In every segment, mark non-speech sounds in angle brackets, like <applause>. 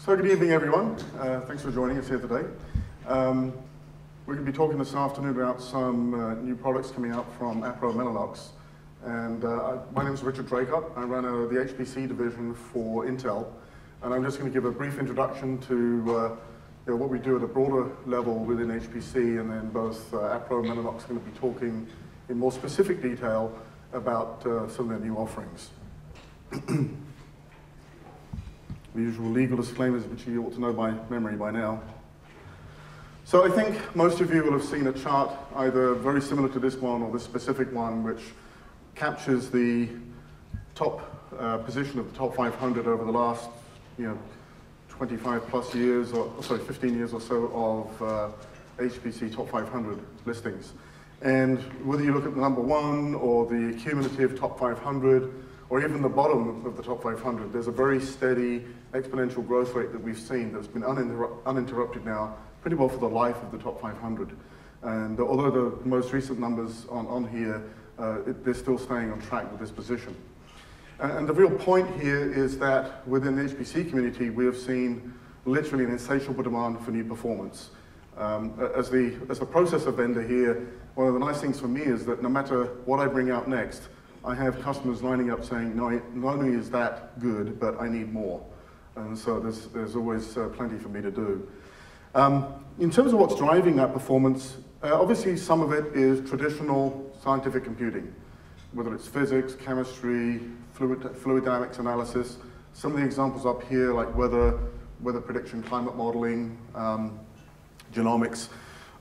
So good evening, everyone. Uh, thanks for joining us here today. Um, we're going to be talking this afternoon about some uh, new products coming out from Appro Mellanox. And uh, my name is Richard Dracott. I run uh, the HPC division for Intel. And I'm just going to give a brief introduction to uh, you know, what we do at a broader level within HPC, and then both uh, Appro and Mellanox are going to be talking in more specific detail about some of their new offerings. <clears throat> the usual legal disclaimers, which you ought to know by memory by now. So I think most of you will have seen a chart either very similar to this one or this specific one, which captures the top uh, position of the top 500 over the last, you know, 25 plus years, or sorry, 15 years or so of uh, HPC top 500 listings. And whether you look at the number one or the cumulative top 500, or even the bottom of the top 500, there's a very steady exponential growth rate that we've seen that's been uninter uninterrupted now pretty well for the life of the top 500. And although the most recent numbers on, on here, uh, it, they're still staying on track with this position. And, and the real point here is that within the HPC community, we have seen literally an insatiable demand for new performance. Um, as, the, as the processor vendor here, one of the nice things for me is that no matter what I bring out next, I have customers lining up saying, no, not only is that good, but I need more. And so there's, there's always uh, plenty for me to do. Um, in terms of what's driving that performance, uh, obviously some of it is traditional scientific computing, whether it's physics, chemistry, fluid, fluid dynamics analysis. Some of the examples up here, like weather, weather prediction, climate modeling, um, genomics,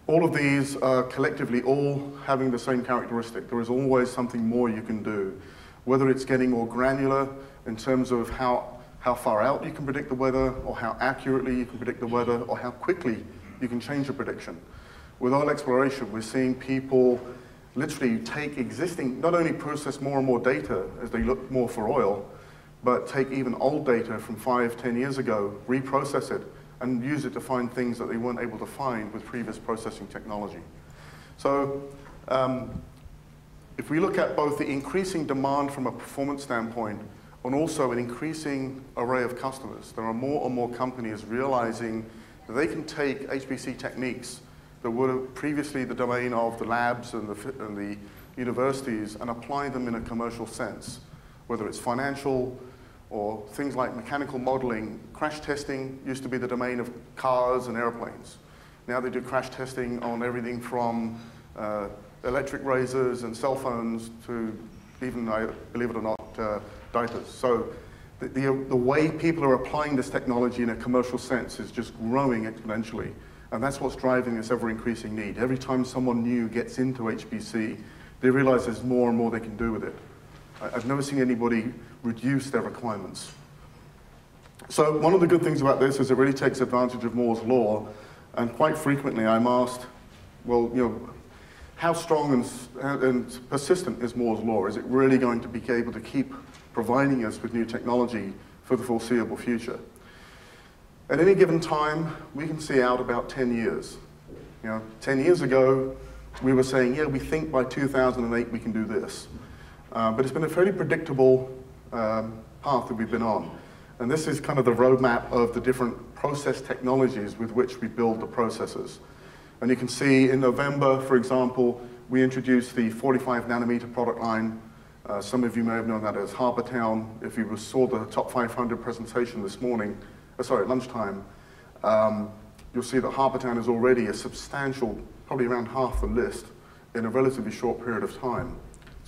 all of these are collectively all having the same characteristic. There is always something more you can do, whether it's getting more granular in terms of how, how far out you can predict the weather, or how accurately you can predict the weather, or how quickly you can change a prediction. With oil exploration, we're seeing people literally take existing, not only process more and more data as they look more for oil, but take even old data from five, ten years ago, reprocess it, and use it to find things that they weren't able to find with previous processing technology. So um, if we look at both the increasing demand from a performance standpoint and also an increasing array of customers, there are more and more companies realizing that they can take HPC techniques that were previously the domain of the labs and the, and the universities and apply them in a commercial sense, whether it's financial, or things like mechanical modeling. Crash testing used to be the domain of cars and airplanes. Now they do crash testing on everything from uh, electric razors and cell phones to even, I believe it or not, uh, diapers. So the, the, the, way people are applying this technology in a commercial sense is just growing exponentially. And that's what's driving this ever increasing need. Every time someone new gets into HPC, they realize there's more and more they can do with it. I've never seen anybody reduce their requirements. So one of the good things about this is it really takes advantage of Moore's law, and quite frequently I'm asked, well, you know, how strong and, and persistent is Moore's law? Is it really going to be able to keep providing us with new technology for the foreseeable future? At any given time, we can see out about 10 years. You know, 10 years ago, we were saying, yeah, we think by 2008 we can do this. Uh, but it's been a fairly predictable um, path that we've been on. And this is kind of the roadmap of the different process technologies with which we build the processors. And you can see in November, for example, we introduced the 45 nanometer product line. Uh, some of you may have known that as Harpertown. If you saw the top 500 presentation this morning, uh, sorry, lunchtime, um, you'll see that Harpertown is already a substantial, probably around half the list in a relatively short period of time.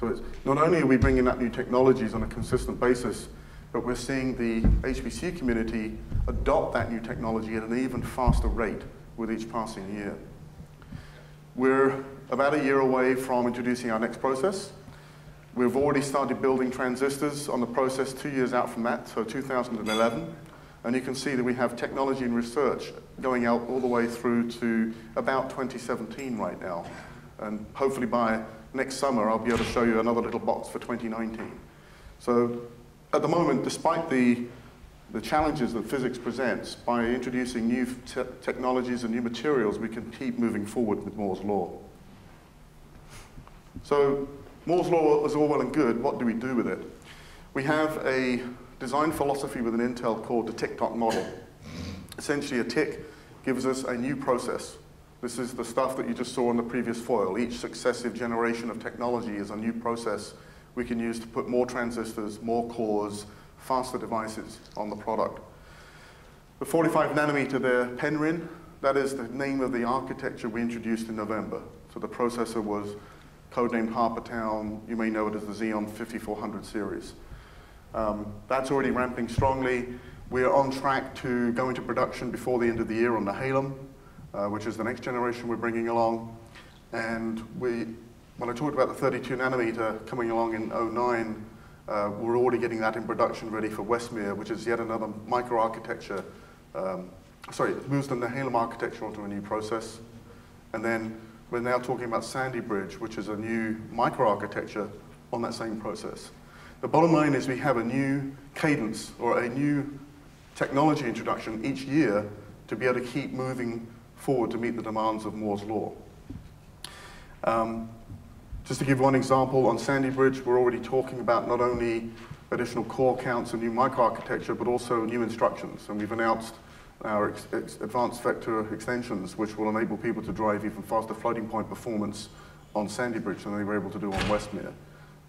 So it's not only are we bringing up new technologies on a consistent basis, but we're seeing the HPC community adopt that new technology at an even faster rate with each passing year. We're about a year away from introducing our next process. We've already started building transistors on the process two years out from that, so 2011. And you can see that we have technology and research going out all the way through to about 2017 right now. And hopefully by next summer, I'll be able to show you another little box for 2019. So at the moment, despite the, the challenges that physics presents, by introducing new te technologies and new materials, we can keep moving forward with Moore's law. So Moore's law is all well and good. What do we do with it? We have a design philosophy within Intel called the tick-tock model. Essentially, a tick gives us a new process. This is the stuff that you just saw in the previous foil. Each successive generation of technology is a new process we can use to put more transistors, more cores, faster devices on the product. The 45 nanometer there, Penryn, that is the name of the architecture we introduced in November. So the processor was codenamed Harpertown. You may know it as the Xeon 5400 series. Um, that's already ramping strongly. We're on track to go into production before the end of the year on the Nehalem, uh, which is the next generation we're bringing along. And we, when I talked about the 32 nanometer coming along in 09, uh, we're already getting that in production ready for Westmere, which is yet another microarchitecture. Um, sorry, it moves the Nehalem architecture onto a new process. And then we're now talking about Sandy Bridge, which is a new microarchitecture on that same process. The bottom line is we have a new cadence or a new technology introduction each year to be able to keep moving forward to meet the demands of Moore's Law. Um, just to give one example, on Sandy Bridge, we're already talking about not only additional core counts and new microarchitecture, but also new instructions. And we've announced our advanced vector extensions, which will enable people to drive even faster floating point performance on Sandy Bridge than they were able to do on Westmere.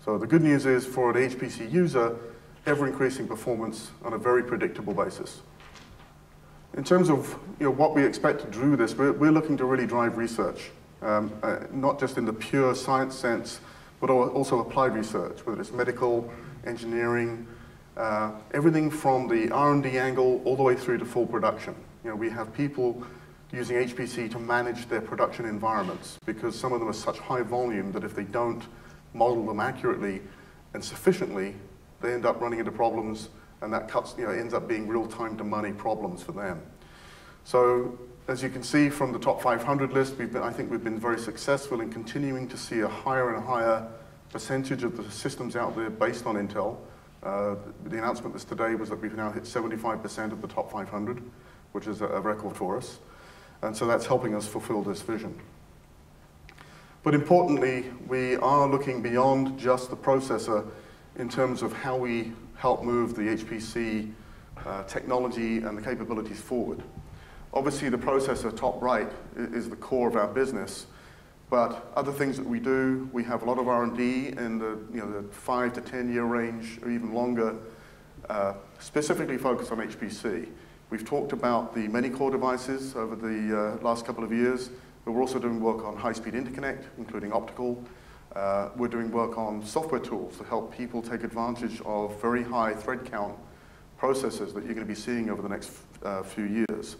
So the good news is for an HPC user, ever-increasing performance on a very predictable basis. In terms of you know, what we expect to do with this, we're, we're looking to really drive research, um, uh, not just in the pure science sense, but also applied research, whether it's medical, engineering, uh, everything from the R&D angle all the way through to full production. You know, we have people using HPC to manage their production environments because some of them are such high volume that if they don't model them accurately and sufficiently, they end up running into problems and that cuts, you know, ends up being real time to money problems for them. So as you can see from the top 500 list, we've been, I think we've been very successful in continuing to see a higher and higher percentage of the systems out there based on Intel. Uh, the announcement this today was that we've now hit 75% of the top 500, which is a, a record for us. And so that's helping us fulfill this vision. But importantly, we are looking beyond just the processor in terms of how we help move the HPC uh, technology and the capabilities forward. Obviously, the processor top right is the core of our business, but other things that we do, we have a lot of R&D in the, you know, the five to 10 year range or even longer, uh, specifically focused on HPC. We've talked about the many core devices over the uh, last couple of years. But we're also doing work on high-speed interconnect, including optical. Uh, we're doing work on software tools to help people take advantage of very high thread count processors that you're going to be seeing over the next uh, few years.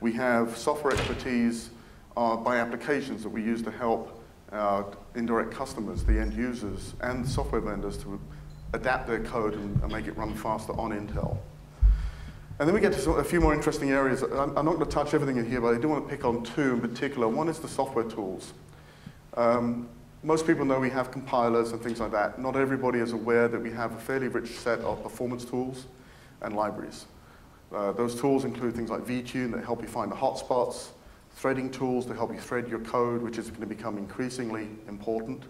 We have software expertise uh, by applications that we use to help our indirect customers, the end users, and software vendors to adapt their code and, and make it run faster on Intel. And then we get to a few more interesting areas. I'm not going to touch everything in here, but I do want to pick on two in particular. One is the software tools. Um, most people know we have compilers and things like that. Not everybody is aware that we have a fairly rich set of performance tools and libraries. Uh, those tools include things like vTune that help you find the hotspots, threading tools to help you thread your code, which is going to become increasingly important.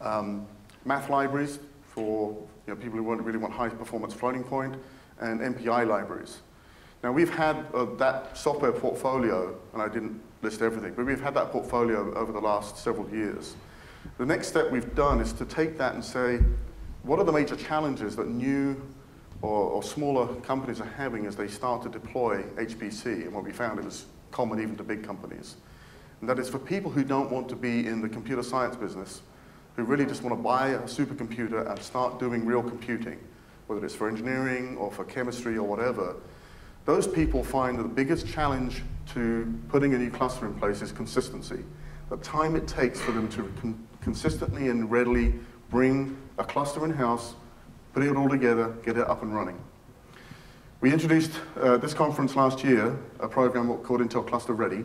Um, math libraries for you know, people who really want high performance floating point, and MPI libraries. Now we've had uh, that software portfolio, and I didn't list everything, but we've had that portfolio over the last several years. The next step we've done is to take that and say, what are the major challenges that new or, or smaller companies are having as they start to deploy HPC? And what we found it was common even to big companies. And that is for people who don't want to be in the computer science business, who really just want to buy a supercomputer and start doing real computing whether it's for engineering or for chemistry or whatever, those people find that the biggest challenge to putting a new cluster in place is consistency. The time it takes for them to consistently and readily bring a cluster in-house, put it all together, get it up and running. We introduced uh, this conference last year, a program called Intel Cluster Ready.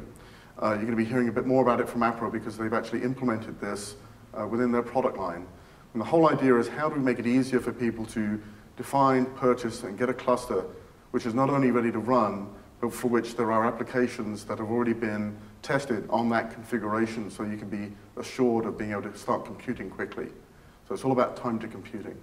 Uh, you're going to be hearing a bit more about it from Appro because they've actually implemented this uh, within their product line. And the whole idea is how do we make it easier for people to define, purchase, and get a cluster which is not only ready to run, but for which there are applications that have already been tested on that configuration so you can be assured of being able to start computing quickly. So it's all about time to computing.